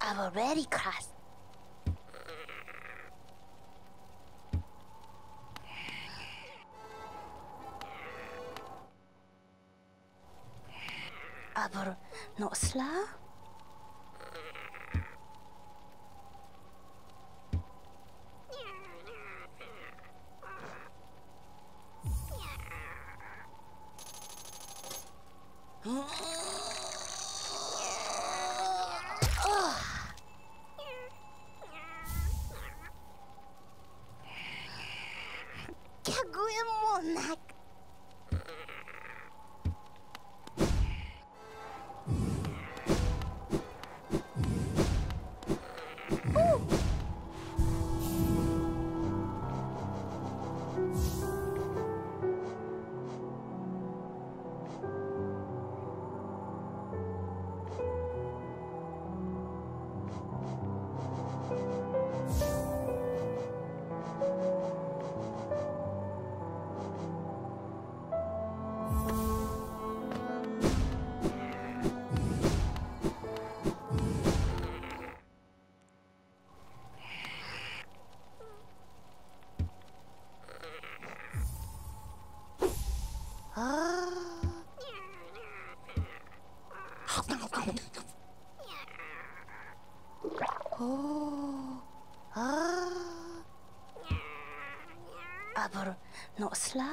I've already crossed. Aber 客へもなく。Aber Nosla?